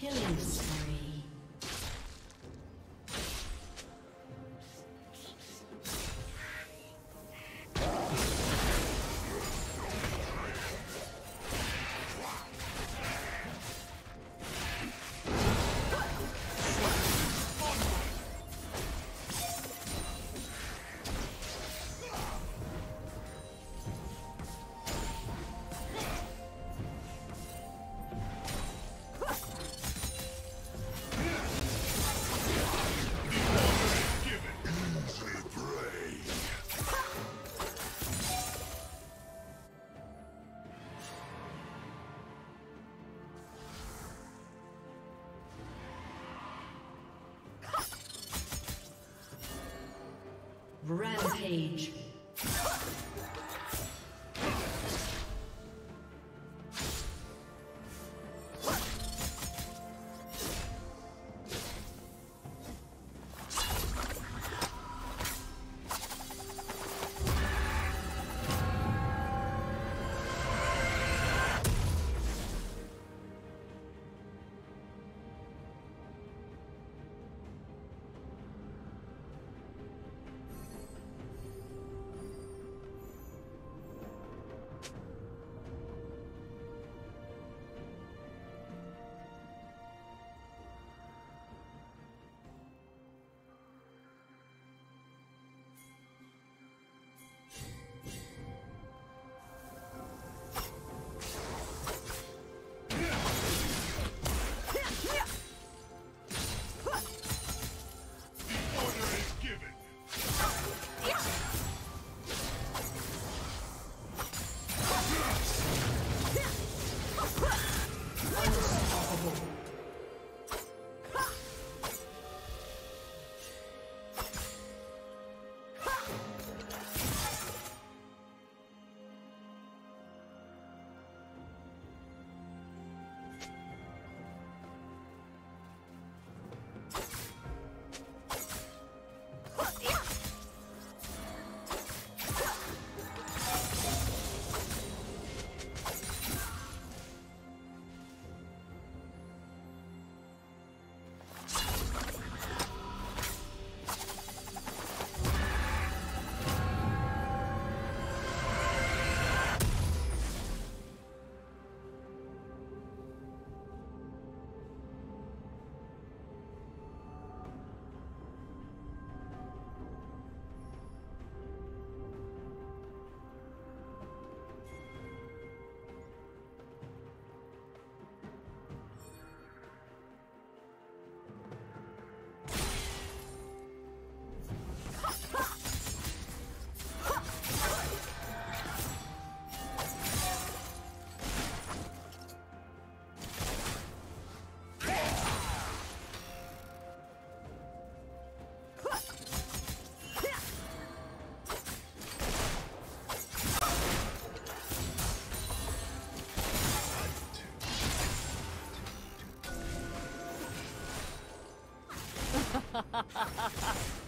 Killings. Rampage. It truly is. Dominating.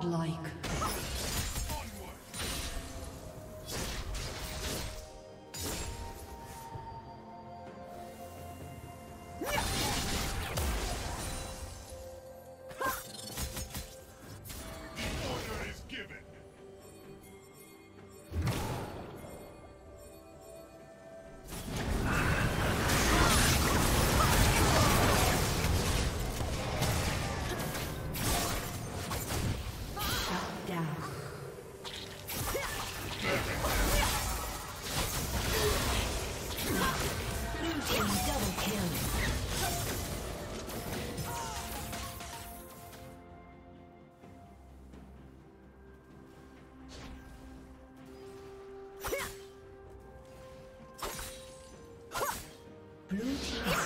Godlike. Blue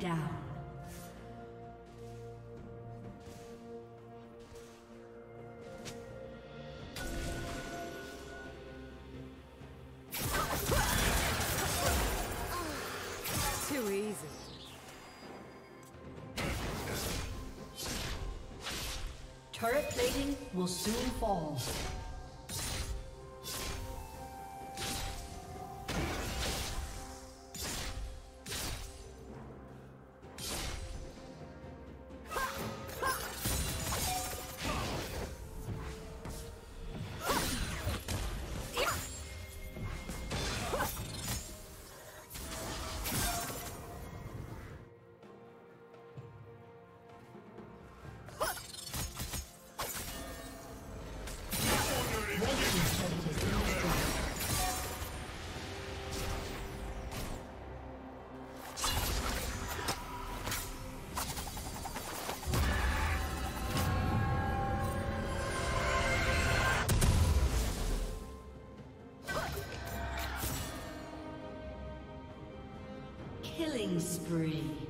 Down. Too easy. Turret plating will soon fall. Killing spree.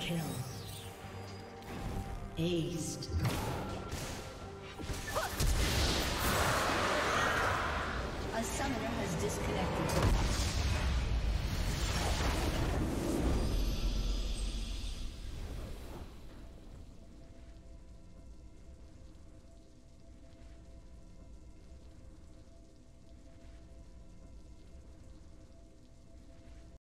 Kill. Aced.